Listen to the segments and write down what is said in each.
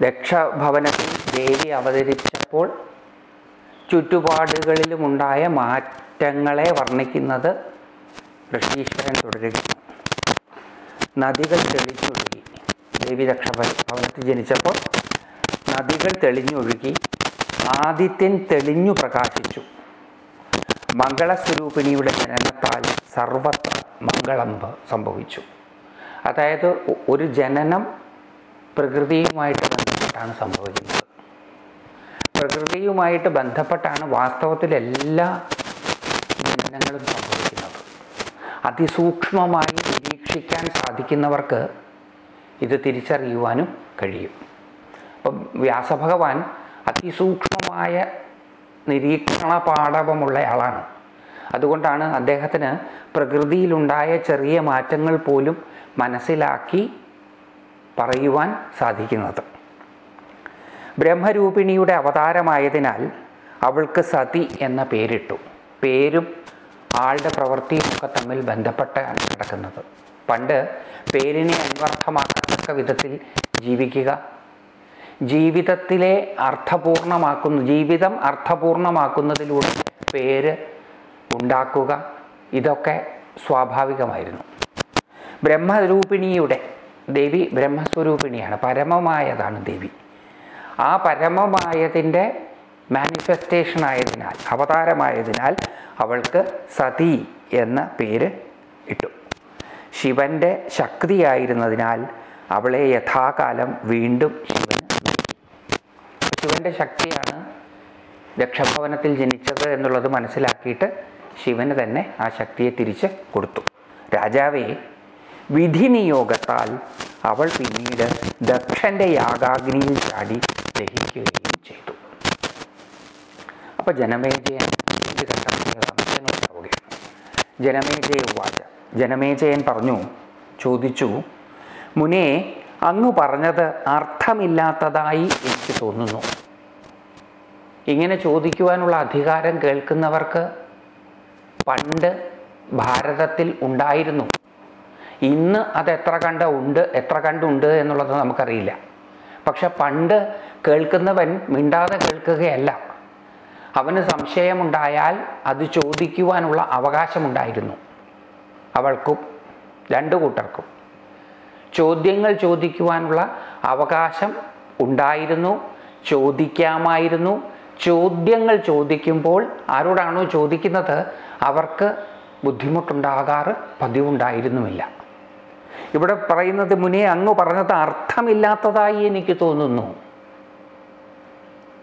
ദക്ഷഭവനത്തിൽ ദേവി അവതരിച്ചപ്പോൾ ചുറ്റുപാടുകളിലുമുണ്ടായ മാറ്റങ്ങളെ വർണിക്കുന്നത് ഋഷീശ്വരൻ തുടരുകയാണ്. നദികൾ തെളിഞ്ഞൊഴുകി ദേവി ദക്ഷഭവനത്തിൽ ജനിച്ചപ്പോൾ നദികൾ തെളിഞ്ഞൊഴുകി. ആദിത്യൻ തെളിഞ്ഞു പ്രകാശിച്ചു. മംഗളസ്വരൂപിണിയുടെ ജനനത്താൽ സർവത്ര മംഗളം സംഭവിച്ചു. അതായത് ഒരു ജനനം പ്രകൃതിയുമായിട്ട് ബന്ധപ്പെട്ടാണ് സംഭവിക്കുന്നത്. പ്രകൃതിയുമായിട്ട് ബന്ധപ്പെട്ടാണ് വാസ്തവത്തിൽ എല്ലാ ജനനങ്ങളും സംഭവിക്കുന്നത്. അതിസൂക്ഷ്മമായി നിരീക്ഷിക്കാൻ സാധിക്കുന്നവർക്ക് ഇത് തിരിച്ചറിയുവാനും കഴിയും. അപ്പം വ്യാസഭഗവാൻ അതിസൂക്ഷ്മമായ നിരീക്ഷണ പാടവമുള്ള ആളാണ് അതുകൊണ്ടാണ് അദ്ദേഹത്തിന് പ്രകൃതിയിലുണ്ടായ ചെറിയ മാറ്റങ്ങൾ പോലും മനസ്സിലാക്കി പറയുവാൻ സാധിക്കുന്നത്. ബ്രഹ്മരൂപിണിയുടെ അവതാരമായതിനാൽ അവൾക്ക് സതി എന്ന പേരിട്ടു. പേരും ആളുടെ പ്രവൃത്തിയും ഒക്കെ തമ്മിൽ ബന്ധപ്പെട്ടാണ് കിടക്കുന്നത്. പണ്ട് പേരിനെ അന്വർത്ഥമാക്കത്തക്ക വിധത്തിൽ ജീവിക്കുക ജീവിതത്തിലെ അർത്ഥപൂർണമാക്കുന്നു ജീവിതം അർത്ഥപൂർണമാക്കുന്നതിലൂടെ പേര് ഉണ്ടാക്കുക ഇതൊക്കെ സ്വാഭാവികമായിരുന്നു. ബ്രഹ്മരൂപിണിയുടെ ദേവി ബ്രഹ്മസ്വരൂപിണിയാണ് പരമമായതാണ് ദേവി. ആ പരമമായതിന്റെ മാനിഫെസ്റ്റേഷൻ ആയതിനാൽ അവതാരമായതിനാൽ അവൾക്ക് സതി എന്ന പേര് ഇട്ടു. ശിവന്റെ ശക്തിയായിരുന്നതിനാൽ അവളെ യഥാകാലം വീണ്ടും ശിവൻ ശിവന്റെ ശക്തിയാണ് ദക്ഷഭവനത്തിൽ ജനിച്ചത് എന്നുള്ളത് മനസ്സിലാക്കിയിട്ട് ശിവന് തന്നെ ആ ശക്തിയെ തിരിച്ച് കൊടുത്തു. രാജാവെ വിധിനിയോഗത്താൽ അവൾ പിന്നീട് ദക്ഷന്റെ യാഗാഗ്നിയിൽ ചാടി ദഹിക്കുകയും ചെയ്തു. അപ്പോൾ ജനമേജയൻ ഇത് ഉണ്ടാവുകയാണ് ജനമേജയ വാച. ജനമേജയൻ പറഞ്ഞു ചോദിച്ചു മുനെ അങ്ങ് പറഞ്ഞത് അർത്ഥമില്ലാത്തതായി എനിക്ക് തോന്നുന്നു. ഇങ്ങനെ ചോദിക്കുവാനുള്ള അധികാരം കേൾക്കുന്നവർക്ക് പണ്ട് ഭാരതത്തിൽ ഉണ്ടായിരുന്നു. ഇന്ന് അത് എത്ര കണ്ട ഉണ്ട് എത്ര കണ്ടുണ്ട് എന്നുള്ളത് നമുക്കറിയില്ല. പക്ഷെ പണ്ട് കേൾക്കുന്നവൻ മിണ്ടാതെ കേൾക്കുകയല്ല. അവന് സംശയമുണ്ടായാൽ അത് ചോദിക്കുവാനുള്ള അവകാശമുണ്ടായിരുന്നു. അവൾക്കും രണ്ടു കൂട്ടർക്കും. ചോദ്യങ്ങൾ ചോദിക്കുവാനുള്ള അവകാശം ഉണ്ടായിരുന്നു ചോദിക്കാമായിരുന്നു. ചോദ്യങ്ങൾ ചോദിക്കുമ്പോൾ ആരോടാണോ ചോദിക്കുന്നത് അവർക്ക് ബുദ്ധിമുട്ടുണ്ടാകാറ് പതിവുണ്ടായിരുന്നുമില്ല. ഇവിടെ പറയുന്നത് മുനെ അങ്ങ് പറഞ്ഞത് അർത്ഥമില്ലാത്തതായി എനിക്ക് തോന്നുന്നു.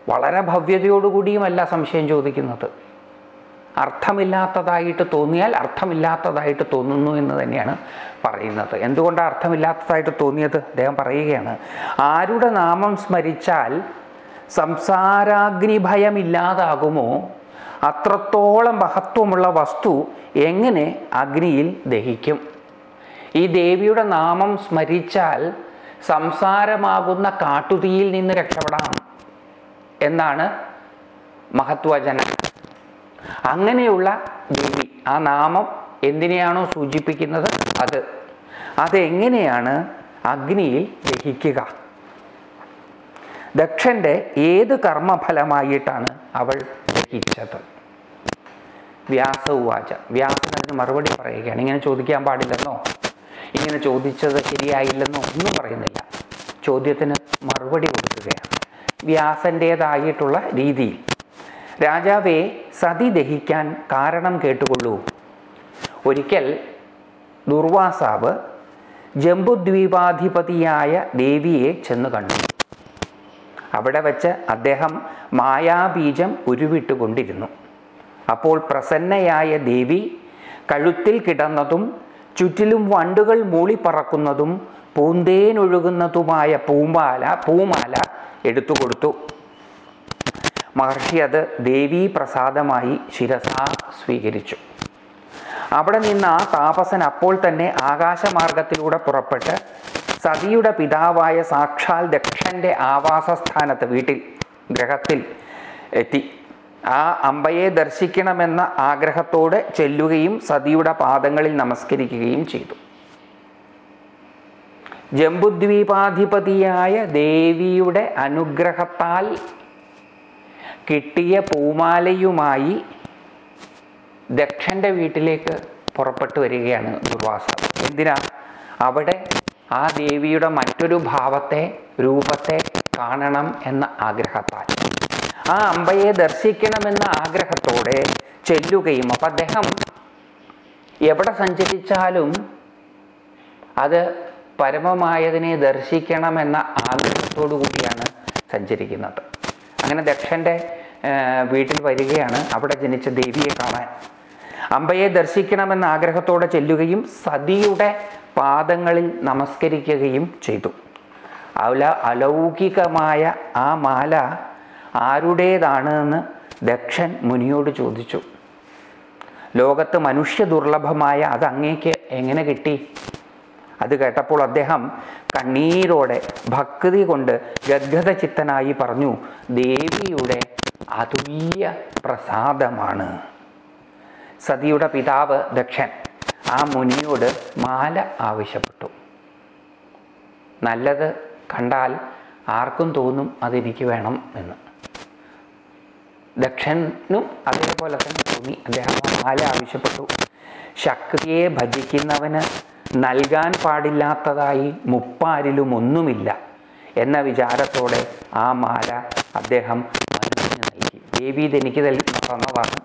വളരെ ഭവ്യതയോടുകൂടിയുമല്ല സംശയം ചോദിക്കുന്നത്. അർത്ഥമില്ലാത്തതായിട്ട് തോന്നിയാൽ അർത്ഥമില്ലാത്തതായിട്ട് തോന്നുന്നു എന്ന് തന്നെയാണ് പറയുന്നത്. എന്തുകൊണ്ടാണ് അർത്ഥമില്ലാത്തതായിട്ട് തോന്നിയത്? അദ്ദേഹം പറയുകയാണ് ആരുടെ നാമം സ്മരിച്ചാൽ സംസാരാഗ്നി ഭയമില്ലാതാകുമോ അത്രത്തോളം മഹത്വമുള്ള വസ്തു എങ്ങനെ അഗ്നിയിൽ ദഹിക്കും? ഈ ദേവിയുടെ നാമം സ്മരിച്ചാൽ സംസാരമാകുന്ന കാട്ടുതീയിൽ നിന്ന് രക്ഷപ്പെടാം. എന്നാണ് മഹത്വചനം. അങ്ങനെയുള്ള ദേവി ആ നാമം എന്തിനെയാണോ സൂചിപ്പിക്കുന്നത്? അത്. അതെങ്ങനെയാണ് അഗ്നിയിൽ ദഹിക്കുക? ദക്ഷന്റെ ഏത് കർമ്മഫലമായിട്ടാണ് അവൾ ദഹിച്ചത്? വ്യാസ ഉവാച വ്യാസൻ അതിന് മറുപടി പറയുകയാണ്. ഇങ്ങനെ ചോദിക്കാൻ പാടില്ലെന്നോ? ഇങ്ങനെ ചോദിച്ചത് ശരിയായില്ലെന്നോ? ഒന്നും പറയുന്നില്ല. ചോദ്യത്തിന് മറുപടി കൊടുക്കുകയാണ്. വ്യാസന്റേതായിട്ടുള്ള രീതിയിൽ. രാജാവെ സതി ദഹിക്കാൻ കാരണം കേട്ടുകൊള്ളൂ. ഒരിക്കൽ ദുർവാസാവ് ജംബുദ്വീപാധിപതിയായ ദേവിയെ ചെന്നു കണ്ടു. അവിടെ വച്ച് അദ്ദേഹം മായാബീജം ഉരുവിട്ടുകൊണ്ടിരുന്നു. അപ്പോൾ പ്രസന്നയായ ദേവി കഴുത്തിൽ കിടന്നതും ചുറ്റിലും വണ്ടുകൾ മൂളിപ്പറക്കുന്നതും പൂന്തേനൊഴുകുന്നതുമായ പൂമ്പാല പൂമാല എടുത്തു കൊടുത്തു. മഹർഷി അത് ദേവീ പ്രസാദമായി ശിരസ സ്വീകരിച്ചു. അവിടെ നിന്ന് ആ താപസൻ അപ്പോൾ തന്നെ ആകാശമാർഗത്തിലൂടെ പുറപ്പെട്ട് സതിയുടെ പിതാവായ സാക്ഷാൽ ദക്ഷന്റെ ആവാസസ്ഥാനത്ത് വീട്ടിൽ ഗ്രഹത്തിൽ എത്തി. ആ അമ്പയെ ദർശിക്കണമെന്ന ആഗ്രഹത്തോടെ ചെല്ലുകയും സതിയുടെ പാദങ്ങളിൽ നമസ്കരിക്കുകയും ചെയ്തു. ജംബുദ്വീപാധിപതിയായ ദേവിയുടെ അനുഗ്രഹത്താൽ കിട്ടിയ പൂമാലയുമായി ദക്ഷന്റെ വീട്ടിലേക്ക് പുറപ്പെട്ടു വരികയാണ് ദുർവാസ എന്തിനാ? അവിടെ ആ ദേവിയുടെ മറ്റൊരു ഭാവത്തെ രൂപത്തെ കാണണം എന്ന ആഗ്രഹത്താൽ. ആ അമ്പയെ ദർശിക്കണമെന്ന ആഗ്രഹത്തോടെ ചെല്ലുകയും അപ്പം അദ്ദേഹം എവിടെ സഞ്ചരിച്ചാലും അത് പരമമായതിനെ ദർശിക്കണമെന്ന ആഗ്രഹത്തോടു കൂടിയാണ് സഞ്ചരിക്കുന്നത്. അങ്ങനെ ദക്ഷന്റെ വീട്ടിൽ വരികയാണ്. അവിടെ ജനിച്ച ദേവിയെ കാണാൻ. അമ്പയെ ദർശിക്കണമെന്ന ആഗ്രഹത്തോടെ ചെല്ലുകയും സതിയുടെ പാദങ്ങളിൽ നമസ്കരിക്കുകയും ചെയ്തു. അല അലൗകികമായ ആ മാല ആരുടേതാണ് എന്ന് ദക്ഷൻ മുനിയോട് ചോദിച്ചു. ലോകത്ത് മനുഷ്യ ദുർലഭമായ അത് അങ്ങേക്ക് എങ്ങനെ കിട്ടി? അത് കേട്ടപ്പോൾ അദ്ദേഹം കണ്ണീരോടെ ഭക്തി കൊണ്ട് ഗദ്ഗത ചിത്തനായി പറഞ്ഞു ദേവിയുടെ അതുല്യ പ്രസാദമാണ്. സതിയുടെ പിതാവ് ദക്ഷൻ ആ മുനിയോട് മാല ആവശ്യപ്പെട്ടു. നല്ലത് കണ്ടാൽ ആർക്കും തോന്നും അതെനിക്ക് വേണം എന്ന്. ദക്ഷനും അതേപോലെ തന്നെ തോന്നി. അദ്ദേഹം മാല ആവശ്യപ്പെട്ടു. ശക്തിയെ ഭജിക്കുന്നവന് നൽകാൻ പാടില്ലാത്തതായി മുപ്പാരിലും ഒന്നുമില്ല എന്ന വിചാരത്തോടെ ആ മാല അദ്ദേഹം മരുന്നിന് നൽകി ദേവി ഇത് എനിക്ക് തന്നതാണ്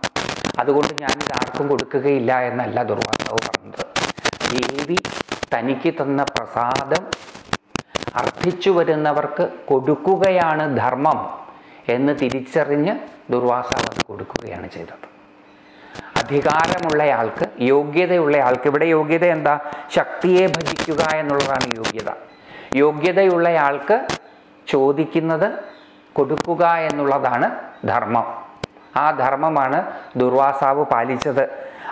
അതുകൊണ്ട് ഞാൻ ആർക്കും കൊടുക്കുകയില്ല എന്നല്ല ദുർവാസവ് പറഞ്ഞത്. ദേവി തനിക്ക് തന്ന പ്രസാദം അർത്ഥിച്ചു വരുന്നവർക്ക് കൊടുക്കുകയാണ് ധർമ്മം എന്ന് തിരിച്ചറിഞ്ഞ് ദുർവാസാവ് കൊടുക്കുകയാണ് ചെയ്തത്. അധികാരമുള്ളയാൾക്ക് യോഗ്യതയുള്ളയാൾക്ക്. ഇവിടെ യോഗ്യത എന്താ? ശക്തിയെ ഭജിക്കുക എന്നുള്ളതാണ് യോഗ്യത. യോഗ്യതയുള്ള ആൾക്ക് ചോദിക്കുന്നത് കൊടുക്കുക എന്നുള്ളതാണ് ധർമ്മം. ആ ധർമ്മമാണ് ദുർവാസാവ് പാലിച്ചത്.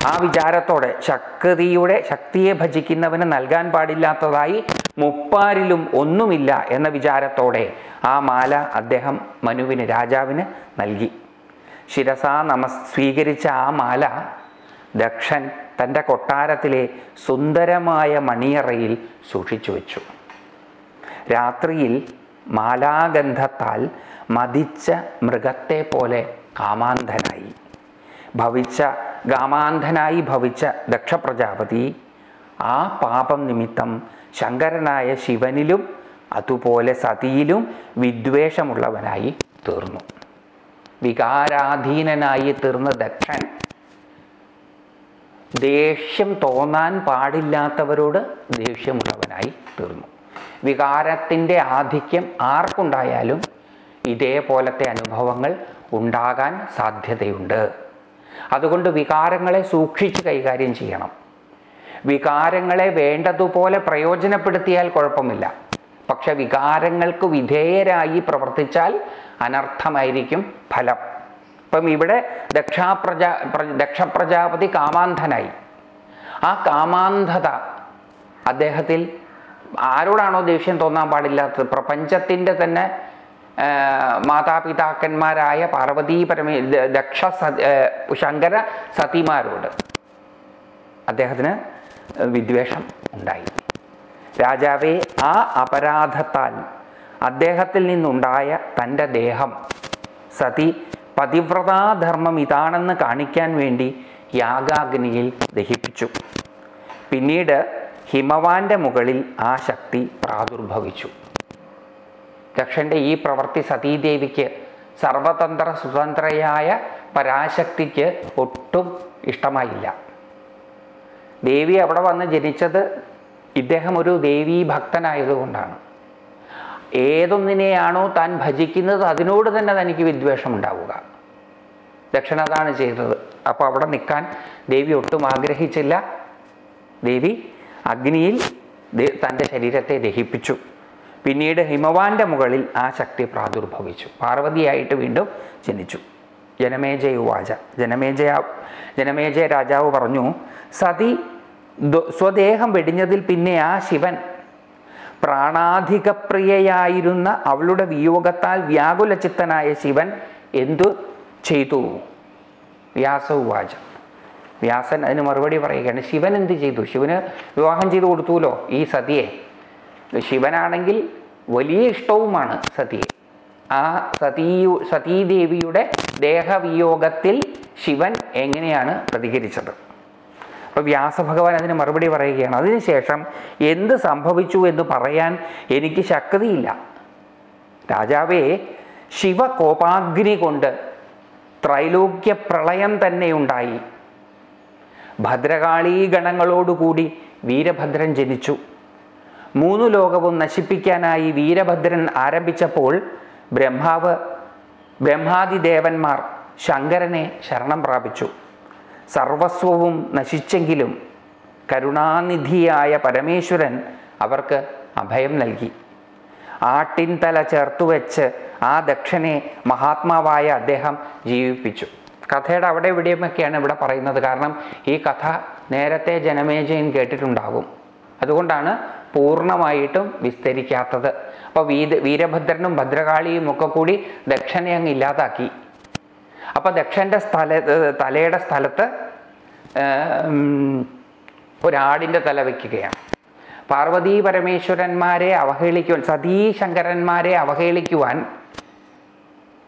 ആ വിചാരത്തോടെ ശക്തിയുടെ ശക്തിയെ ഭജിക്കുന്നവന് നൽകാൻ പാടില്ലാത്തതായി മുപ്പാരിലും ഒന്നുമില്ല എന്ന വിചാരത്തോടെ ആ മാല അദ്ദേഹം മനുവിന് രാജാവിന് നൽകി. ശിരസാ നമ സ്വീകരിച്ച ആ മാല ദക്ഷൻ തന്റെ കൊട്ടാരത്തിലെ സുന്ദരമായ മണിയറയിൽ സൂക്ഷിച്ചു വെച്ചു. രാത്രിയിൽ മാലാഗന്ധത്താൽ മതിച്ച മൃഗത്തെ പോലെ കാമാന്ധനായി. ഭവിച്ച കാമാന്ധനായി ഭവിച്ച ദക്ഷപ്രജാപതി ആ പാപം നിമിത്തം ശങ്കരനായ ശിവനിലും അതുപോലെ സതിയിലും വിദ്വേഷമുള്ളവനായി തീർന്നു. വികാരാധീനനായി തീർന്ന ദക്ഷൻ. ദേഷ്യം തോന്നാൻ പാടില്ലാത്തവരോട് ദേഷ്യമുള്ളവനായി തീർന്നു. വികാരത്തിന്റെ ആധിക്യം ആർക്കുണ്ടായാലും ഇതേപോലത്തെ അനുഭവങ്ങൾ ഉണ്ടാകാൻ സാധ്യതയുണ്ട്. അതുകൊണ്ട് വികാരങ്ങളെ സൂക്ഷിച്ച് കൈകാര്യം ചെയ്യണം. വികാരങ്ങളെ വേണ്ടതുപോലെ പ്രയോജനപ്പെടുത്തിയാൽ കുഴപ്പമില്ല. പക്ഷെ വികാരങ്ങൾക്ക് വിധേയരായി പ്രവർത്തിച്ചാൽ അനർത്ഥമായിരിക്കും ഫലം. ഇപ്പം ഇവിടെ ദക്ഷാപ്രജാ പ്ര- ദക്ഷപ്രജാപതി കാമാന്ധനായി. ആ കാമാന്ധത അദ്ദേഹത്തിൽ ആരോടാണോ ദേഷ്യം തോന്നാൻ പാടില്ലാത്തത്? പ്രപഞ്ചത്തിന്റെ തന്നെ മാതാപിതാക്കന്മാരായ പാർവതി പരമേ ദക്ഷ ശങ്കര സതിമാരോട് അദ്ദേഹത്തിന് വിദ്വേഷം ഉണ്ടായി. രാജാവെ ആ അപരാധത്താൽ അദ്ദേഹത്തിൽ നിന്നുണ്ടായ തന്റെ ദേഹം. സതി പതിവ്രതാധർമ്മം ഇതാണെന്ന് കാണിക്കാൻ വേണ്ടി യാഗാഗ്നിയിൽ ദഹിപ്പിച്ചു. പിന്നീട് ഹിമവാന്റെ മുകളിൽ ആ ശക്തി പ്രാദുർഭവിച്ചു. ദക്ഷന്റെ ഈ പ്രവൃത്തി സതീദേവിക്ക് സർവതന്ത്ര സ്വതന്ത്രയായ പരാശക്തിക്ക് ഒട്ടും ഇഷ്ടമായില്ല. ദേവി അവിടെ വന്ന് ജനിച്ചത് ഇദ്ദേഹം ഒരു ദേവീ ഭക്തനായതുകൊണ്ടാണ്. ഏതൊന്നിനെയാണോ താൻ ഭജിക്കുന്നത് അതിനോട് തന്നെ തനിക്ക് വിദ്വേഷം ഉണ്ടാവുക ദക്ഷൻ അതാണ് ചെയ്തത്. അപ്പോൾ അവിടെ നിൽക്കാൻ ദേവി ഒട്ടും ആഗ്രഹിച്ചില്ല. ദേവി അഗ്നിയിൽ തന്റെ ശരീരത്തെ ദഹിപ്പിച്ചു. പിന്നീട് ഹിമവാന്റെ മുകളിൽ ആ ശക്തി പ്രാദുർഭവിച്ചു. പാർവതിയായിട്ട് വീണ്ടും ജനിച്ചു. ജനമേജയുവാച ജനമേജയ ജനമേജയ രാജാവ് പറഞ്ഞു സതി സ്വദേഹം വെടിഞ്ഞതിൽ പിന്നെ ആ ശിവൻ. പ്രാണാധികപ്രിയയായിരുന്ന അവളുടെ വിയോഗത്താൽ വ്യാകുലചിത്തനായ ശിവൻ എന്തു ചെയ്തു? വ്യാസ ഉവാചം. വ്യാസൻ അതിന് മറുപടി പറയുകയാണ് ശിവൻ എന്ത് ചെയ്തു? ശിവന് വിവാഹം ചെയ്തു കൊടുത്തുല്ലോ ഈ സതിയെ. ശിവനാണെങ്കിൽ വലിയ ഇഷ്ടവുമാണ് സതിയെ. ആ സതീ സതീദേവിയുടെ ദേഹവിയോഗത്തിൽ ശിവൻ എങ്ങനെയാണ് പ്രതികരിച്ചത്? അപ്പോൾ വ്യാസഭഗവാൻ അതിന് മറുപടി പറയുകയാണ്. അതിനുശേഷം എന്ത് സംഭവിച്ചു എന്ന് പറയാൻ എനിക്ക് ശക്തിയില്ല. രാജാവേ ശിവകോപാഗ്നി കൊണ്ട് ത്രൈലോക്യ പ്രളയം തന്നെ ഉണ്ടായി. ഭദ്രകാളീ ഗണങ്ങളോടുകൂടി വീരഭദ്രൻ ജനിച്ചു. മൂന്നു ലോകവും നശിപ്പിക്കാനായി വീരഭദ്രൻ ആരംഭിച്ചപ്പോൾ ബ്രഹ്മാവ് ബ്രഹ്മാതിദേവന്മാർ ശങ്കരനെ ശരണം പ്രാപിച്ചു. സർവസ്വവും നശിച്ചെങ്കിലും കരുണാനിധിയായ പരമേശ്വരൻ അവർക്ക് അഭയം നൽകി. ആട്ടിൻ തല ചേർത്തുവെച്ച് ആ ദക്ഷനെ മഹാത്മാവായ അദ്ദേഹം ജീവിപ്പിച്ചു. കഥയുടെ അവിടെ ഇവിടെയുമൊക്കെയാണ് ഇവിടെ പറയുന്നത്. കാരണം ഈ കഥ നേരത്തെ ജനമേജയൻ കേട്ടിട്ടുണ്ടാകും. അതുകൊണ്ടാണ് പൂർണമായിട്ടും വിസ്തരിക്കാത്തത്. അപ്പോൾ വീര വീരഭദ്രനും ഭദ്രകാളിയും ഒക്കെ കൂടി ദക്ഷനെ അങ്ങ് ഇല്ലാതാക്കി. അപ്പോൾ ദക്ഷന്റെ സ്ഥല തലയുടെ സ്ഥലത്ത് ഒരാടിന്റെ തല വയ്ക്കുകയാണ് പാർവതി പരമേശ്വരന്മാരെ അവഹേളിക്കുവാൻ സതീശങ്കരന്മാരെ അവഹേളിക്കുവാൻ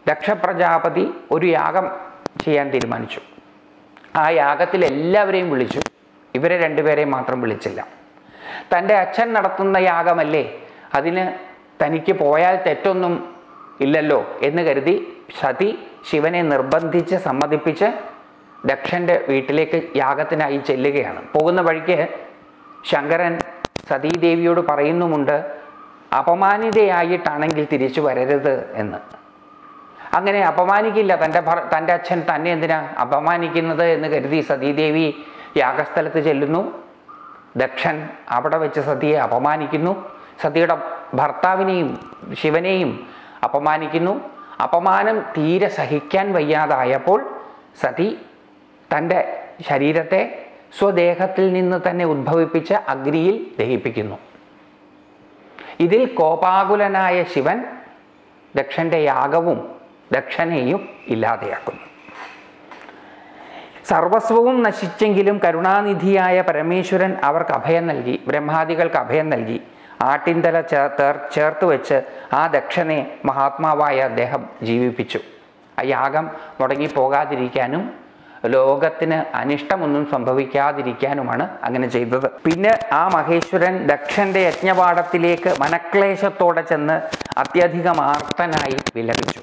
ദക്ഷപ്രജാപതി ഒരു യാഗം ചെയ്യാൻ തീരുമാനിച്ചു. ആ യാഗത്തിൽ എല്ലാവരെയും വിളിച്ചു. ഇവരെ രണ്ടുപേരെയും മാത്രം വിളിച്ചില്ല. തന്റെ അച്ഛൻ നടത്തുന്ന യാഗമല്ലേ? അതിന് തനിക്ക് പോയാൽ തെറ്റൊന്നും ഇല്ലല്ലോ എന്ന് കരുതി സതി ശിവനെ നിർബന്ധിച്ച് സമ്മതിപ്പിച്ച് ദക്ഷന്റെ വീട്ടിലേക്ക് യാഗത്തിനായി ചെല്ലുകയാണ്. പോകുന്ന വഴിക്ക് ശങ്കരൻ സതീദേവിയോട് പറയുന്നുമുണ്ട് അപമാനിതയായിട്ടാണെങ്കിൽ തിരിച്ചു വരരുത് എന്ന്. അങ്ങനെ അപമാനിക്കില്ല തന്റെ തന്റെ അച്ഛൻ തന്നെ എന്തിനാ അപമാനിക്കുന്നത് എന്ന് കരുതി സതീദേവി യാഗസ്ഥലത്ത് ചെല്ലുന്നു. ദക്ഷൻ അവിടെ വെച്ച് സതിയെ അപമാനിക്കുന്നു. സതിയുടെ ഭർത്താവിനെയും ശിവനെയും അപമാനിക്കുന്നു. അപമാനം തീരെ സഹിക്കാൻ വയ്യാതായപ്പോൾ സതി തന്റെ ശരീരത്തെ സ്വദേഹത്തിൽ നിന്ന് തന്നെ ഉദ്ഭവിപ്പിച്ച അഗ്നിയിൽ ദഹിപ്പിക്കുന്നു. ഇതിൽ കോപാകുലനായ ശിവൻ ദക്ഷന്റെ യാഗവും ദക്ഷനെയും ഇല്ലാതെയാക്കുന്നു. സർവസ്വവും നശിച്ചെങ്കിലും കരുണാനിധിയായ പരമേശ്വരൻ അവർക്ക് അഭയം നൽകി ബ്രഹ്മാദികൾക്ക് അഭയം നൽകി. ആട്ടിൻതല ചേർ ചേർത്ത് വെച്ച് ആ ദക്ഷനെ മഹാത്മാവായ അദ്ദേഹം ജീവിപ്പിച്ചു. ആ യാഗം മുടങ്ങിപ്പോകാതിരിക്കാനും ലോകത്തിന് അനിഷ്ടമൊന്നും സംഭവിക്കാതിരിക്കാനുമാണ് അങ്ങനെ ചെയ്തത്. പിന്നെ ആ മഹേശ്വരൻ ദക്ഷന്റെ യജ്ഞപാഠത്തിലേക്ക് മനക്ലേശത്തോടെ ചെന്ന് അത്യധികം ആർത്തനായി വിലപിച്ചു.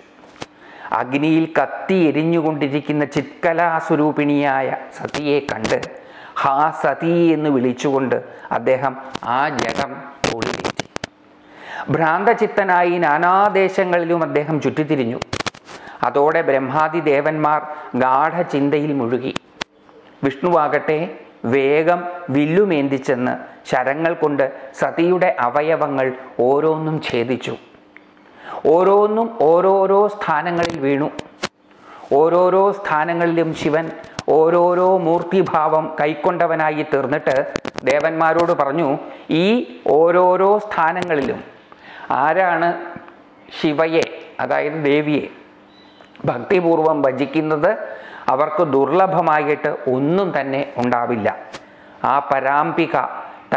അഗ്നിയിൽ കത്തി എരിഞ്ഞുകൊണ്ടിരിക്കുന്ന ചിത്കലാസ്വരൂപിണിയായ സതിയെ കണ്ട് ഹാ സതി എന്ന് വിളിച്ചുകൊണ്ട് അദ്ദേഹം ആ ജഗം ഒളിവേറ്റി ഭ്രാന്തചിത്തനായി നാനാദേശങ്ങളിലും അദ്ദേഹം ചുറ്റിത്തിരിഞ്ഞു. അതോടെ ബ്രഹ്മാദി ദേവന്മാർ ഗാഠചിന്തയിൽ മുഴുകി. വിഷ്ണുവാകട്ടെ വേഗം വില്ലുമേന്തിച്ചെന്ന് ശരങ്ങൾ കൊണ്ട് സതിയുടെ അവയവങ്ങൾ ഓരോന്നും ഛേദിച്ചു. ഓരോന്നും ഓരോരോ സ്ഥാനങ്ങളിൽ വീണു. ഓരോരോ സ്ഥാനങ്ങളിലും ശിവൻ ഓരോരോ മൂർത്തിഭാവം കൈക്കൊണ്ടവനായി തീർന്നിട്ട് ദേവന്മാരോട് പറഞ്ഞു ഈ ഓരോരോ സ്ഥാനങ്ങളിലും ആരാണ് ശിവയെ അതായത് ദേവിയെ ഭക്തിപൂർവം ഭജിക്കുന്നത് അവർക്ക് ദുർലഭമായിട്ട് ഒന്നും തന്നെ ഉണ്ടാവില്ല. ആ പരാംപിക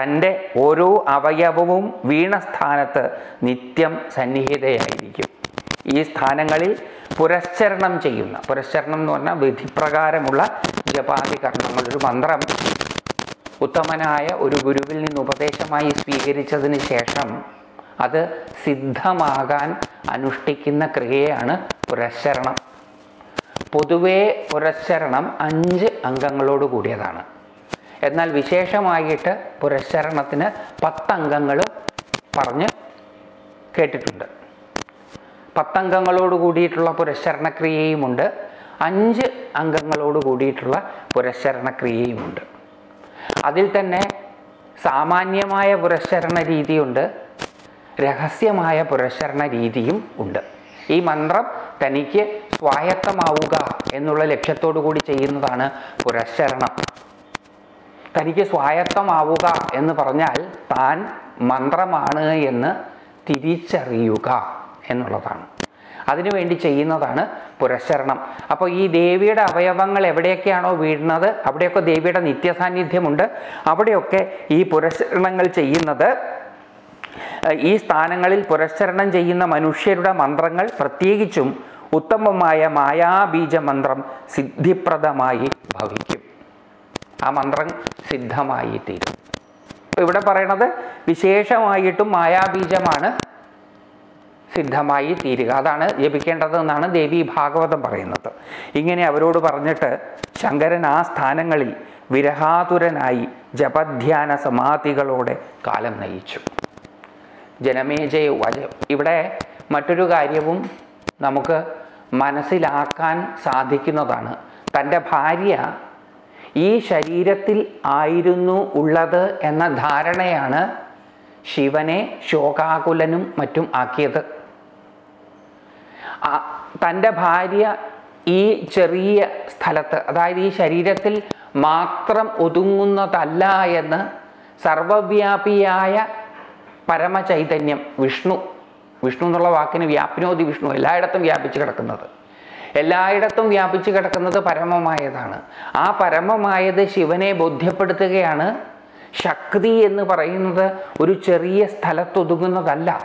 തന്റെ ഓരോ അവയവവും വീണ സ്ഥാനത്ത് നിത്യം സന്നിഹിതയായിരിക്കും. ഈ സ്ഥാനങ്ങളിൽ പുരശ്ചരണം ചെയ്യുന്ന പുരശ്ചരണം എന്ന് പറഞ്ഞാൽ വിധിപ്രകാരമുള്ള ജപാതി കർമ്മങ്ങൾ ഒരു മന്ത്രം ഉത്തമനായ ഒരു ഗുരുവിൽ നിന്ന് ഉപദേശമായി സ്വീകരിച്ചതിന് ശേഷം അത് സിദ്ധമാകാൻ അനുഷ്ഠിക്കുന്ന ക്രിയയാണ് പുരശ്ചരണം പൊതുവേ പുരശ്ചരണം അഞ്ച് അംഗങ്ങളോട് കൂടിയതാണ്. എന്നാൽ വിശേഷമായിട്ട് പുരശ്ചരണത്തിന് പത്തംഗങ്ങൾ പറഞ്ഞ് കേട്ടിട്ടുണ്ട്. പത്തംഗങ്ങളോട് കൂടിയിട്ടുള്ള പുരശ്ചരണക്രിയയുമുണ്ട് അഞ്ച് അംഗങ്ങളോട് കൂടിയിട്ടുള്ള പുരശ്ചരണക്രിയയുമുണ്ട് അതിൽ തന്നെ സാമാന്യമായ പുരശ്ചരണ രീതിയുണ്ട്. രഹസ്യമായ പുരശ്ചരണ രീതിയും ഉണ്ട്. ഈ മന്ത്രം തനിക്ക് സ്വായത്തമാവുക എന്നുള്ള ലക്ഷ്യത്തോടു കൂടി ചെയ്യുന്നതാണ് പുരശ്ചരണം തനിക്ക് സ്വായത്തമാവുക എന്ന് പറഞ്ഞാൽ താൻ മന്ത്രമാണ് എന്ന് തിരിച്ചറിയുക. എന്നുള്ളതാണ്. അതിനുവേണ്ടി ചെയ്യുന്നതാണ് പുരശരണം. അപ്പോൾ ഈ ദേവിയുടെ അവയവങ്ങൾ എവിടെയൊക്കെയാണോ വീഴുന്നത് അവിടെയൊക്കെ ദേവിയുടെ നിത്യസാന്നിധ്യമുണ്ട്. അവിടെയൊക്കെ ഈ പുരശരണങ്ങൾ ചെയ്യുന്നത് ഈ സ്ഥാനങ്ങളിൽ പുരശ്ശരണം ചെയ്യുന്ന മനുഷ്യരുടെ മന്ത്രങ്ങൾ പ്രത്യേകിച്ചും ഉത്തമമായ മായാബീജ മന്ത്രം സിദ്ധിപ്രദമായി ഭവിക്കും. ആ മന്ത്രം സിദ്ധമായി തീരും ഇവിടെ പറയണത് വിശേഷമായിട്ടും മായാബീജമാണ്. സിദ്ധമായി തീരുക. അതാണ് ജപിക്കേണ്ടതെന്നാണ് ദേവി ഭാഗവതം പറയുന്നത്. ഇങ്ങനെ അവരോട് പറഞ്ഞിട്ട് ശങ്കരൻ ആ സ്ഥാനങ്ങളിൽ വിരഹാതുരനായി ജപധ്യാന സമാധികളോടെ കാലം നയിച്ചു. ജനമേജയ വജ ഇവിടെ മറ്റൊരു കാര്യവും നമുക്ക് മനസ്സിലാക്കാൻ സാധിക്കുന്നതാണ്. തന്റെ ഭാര്യ ഈ ശരീരത്തിൽ ആയിരുന്നു ഉള്ളത് എന്ന ധാരണയാണ് ശിവനെ ശോകാകുലനും മറ്റും ആക്കിയത്. തന്റെ ഭാര്യ ഈ ചെറിയ സ്ഥലത്ത് അതായത് ഈ ശരീരത്തിൽ മാത്രം ഒതുങ്ങുന്നതല്ല എന്ന് സർവവ്യാപിയായ പരമചൈതന്യം വിഷ്ണു വിഷ്ണു എന്നുള്ള വാക്കിന് വ്യാപ്നോതി വിഷ്ണു എല്ലായിടത്തും വ്യാപിച്ചു കിടക്കുന്നത്. എല്ലായിടത്തും വ്യാപിച്ചു കിടക്കുന്നത് പരമമായതാണ്. ആ പരമമായത് ശിവനെ ബോധ്യപ്പെടുത്തുകയാണ് ശക്തി എന്ന് പറയുന്നത് ഒരു ചെറിയ സ്ഥലത്തൊതുങ്ങുന്നതല്ല.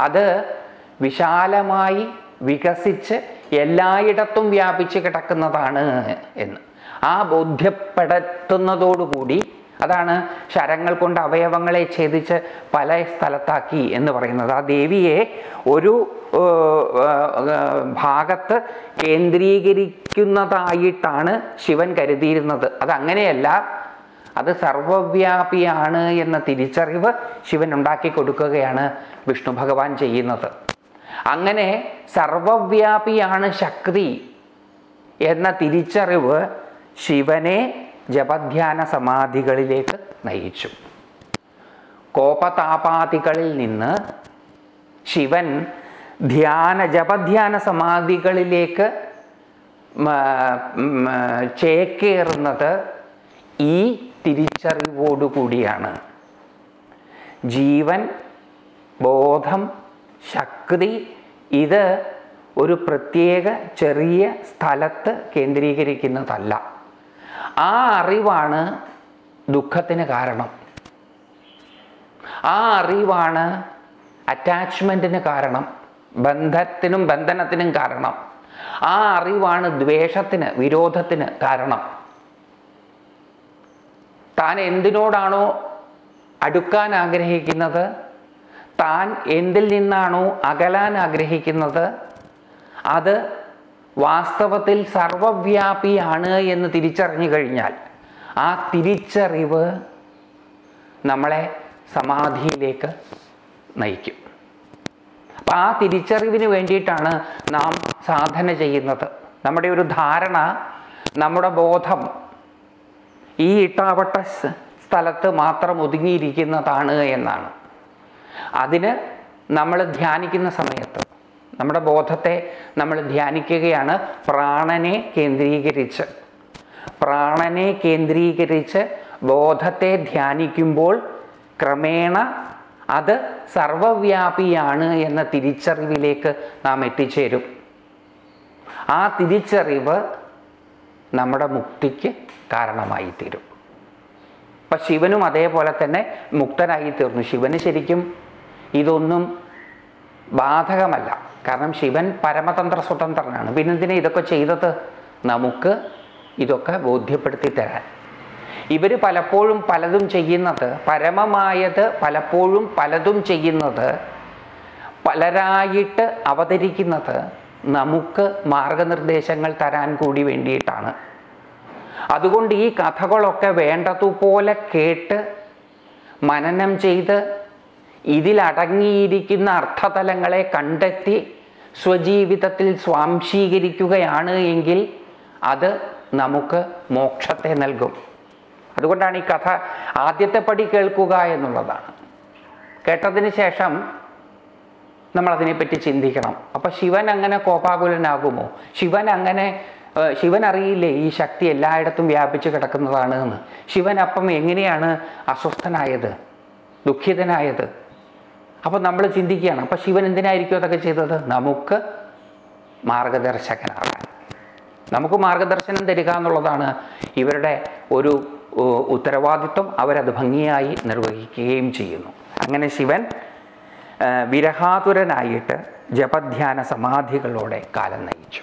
അത് വിശാലമായി വികസിച്ച് എല്ലായിടത്തും വ്യാപിച്ച് കിടക്കുന്നതാണ് എന്ന്. ആ ബോധ്യപ്പെടുത്തുന്നതോടുകൂടി അതാണ് ശരങ്ങൾ കൊണ്ട് അവയവങ്ങളെ ഛേദിച്ച് പല സ്ഥലത്താക്കി എന്ന് പറയുന്നത്. ആ ദേവിയെ ഒരു ഭാഗത്ത് കേന്ദ്രീകരിക്കുന്നതായിട്ടാണ് ശിവൻ കരുതിയിരുന്നത്. അതങ്ങനെയല്ല അത് സർവവ്യാപിയാണ് എന്ന തിരിച്ചറിവ് ശിവൻ ഉണ്ടാക്കി കൊടുക്കുകയാണ് വിഷ്ണു ഭഗവാൻ ചെയ്യുന്നത്. അങ്ങനെ സർവവ്യാപിയാണ് ശക്തി എന്ന തിരിച്ചറിവ് ശിവനെ ജപധ്യാന സമാധികളിലേക്ക് നയിച്ചു. കോപതാപാതികളിൽ നിന്ന് ശിവൻ ധ്യാന ജപധ്യാന സമാധികളിലേക്ക് ചേക്കേറുന്നത് ഈ തിരിച്ചറിവോടുകൂടിയാണ്. ജീവൻ ബോധം ശക്തി ഇത് ഒരു പ്രത്യേക ചെറിയ സ്ഥലത്ത് കേന്ദ്രീകരിക്കുന്നതല്ല. ആ അറിവാണ് ദുഃഖത്തിന് കാരണം. ആ അറിവാണ് അറ്റാച്ച്മെന്റിന് കാരണം ബന്ധത്തിനും ബന്ധനത്തിനും കാരണം. ആ അറിവാണ് ദ്വേഷത്തിന് വിരോധത്തിന് കാരണം. താൻ എന്തിനോടാണോ അടുക്കാൻ ആഗ്രഹിക്കുന്നത്? താൻ എന്തിൽ നിന്നാണോ അകലാൻ ആഗ്രഹിക്കുന്നത്? അത് വാസ്തവത്തിൽ സർവവ്യാപിയാണ് എന്ന് തിരിച്ചറിഞ്ഞു കഴിഞ്ഞാൽ ആ തിരിച്ചറിവ് നമ്മളെ സമാധിയിലേക്ക് നയിക്കും. അപ്പം ആ തിരിച്ചറിവിന് വേണ്ടിയിട്ടാണ് നാം സാധന ചെയ്യുന്നത്. നമ്മുടെ ഒരു ധാരണ നമ്മുടെ ബോധം ഈ ഇട്ടാവട്ട സ്ഥലത്ത് മാത്രം ഒതുങ്ങിയിരിക്കുന്നതാണ് എന്നാണ്. അതിന് നമ്മൾ ധ്യാനിക്കുന്ന സമയത്ത് നമ്മുടെ ബോധത്തെ നമ്മൾ ധ്യാനിക്കുകയാണ് പ്രാണനെ കേന്ദ്രീകരിച്ച്. പ്രാണനെ കേന്ദ്രീകരിച്ച് ബോധത്തെ ധ്യാനിക്കുമ്പോൾ ക്രമേണ അത് സർവവ്യാപിയാണ് എന്ന തിരിച്ചറിവിലേക്ക് നാം എത്തിച്ചേരും. ആ തിരിച്ചറിവ് നമ്മുടെ മുക്തിക്ക് കാരണമായി തീരും അപ്പം ശിവനും അതേപോലെ തന്നെ മുക്തനായി തീർന്നു ശിവന് ശരിക്കും ഇതൊന്നും ബാധകമല്ല. കാരണം ശിവൻ പരമതന്ത്ര സ്വതന്ത്രനാണ്. പിന്നെന്തിനെ ഇതൊക്കെ ചെയ്തത്? നമുക്ക് ഇതൊക്കെ ബോധ്യപ്പെടുത്തി തരാൻ. ഇവർ പലപ്പോഴും പലതും ചെയ്യുന്നത് പരമമായത് പലപ്പോഴും പലതും ചെയ്യുന്നത് പലരായിട്ട് അവതരിക്കുന്നത് നമുക്ക് മാർഗനിർദ്ദേശങ്ങൾ തരാൻ കൂടി വേണ്ടിയിട്ടാണ്. അതുകൊണ്ട് ഈ കഥകളൊക്കെ വേണ്ടതുപോലെ കേട്ട് മനനം ചെയ്ത് ഇതിലടങ്ങിയിരിക്കുന്ന അർത്ഥതലങ്ങളെ കണ്ടെത്തി സ്വജീവിതത്തിൽ സ്വാംശീകരിക്കുകയാണ് എങ്കിൽ അത് നമുക്ക് മോക്ഷത്തെ നൽകും. അതുകൊണ്ടാണ് ഈ കഥ ആദ്യത്തെ പടി കേൾക്കുക എന്നുള്ളതാണ്. കേട്ടതിന് ശേഷം നമ്മളതിനെപ്പറ്റി ചിന്തിക്കണം. അപ്പം ശിവൻ അങ്ങനെ കോപാകുലനാകുമോ? ശിവൻ അങ്ങനെ ശിവൻ അറിയില്ലേ ഈ ശക്തി എല്ലായിടത്തും വ്യാപിച്ചു കിടക്കുന്നതാണ് എന്ന്? ശിവൻ അപ്പം എങ്ങനെയാണ് അസ്വസ്ഥനായത്? ദുഃഖിതനായത്? അപ്പം നമ്മൾ ചിന്തിക്കുകയാണ് അപ്പോൾ ശിവൻ എന്തിനായിരിക്കും അതൊക്കെ ചെയ്തത്? നമുക്ക് മാർഗദർശകനാകാൻ. നമുക്ക് മാർഗദർശനം തരിക എന്നുള്ളതാണ് ഇവരുടെ ഒരു ഉത്തരവാദിത്വം. അവരത് ഭംഗിയായി നിർവഹിക്കുകയും ചെയ്യുന്നു. അങ്ങനെ ശിവൻ വിരഹാതുരനായിട്ട് ജപധ്യാന സമാധികളോടെ കാലം നയിച്ചു.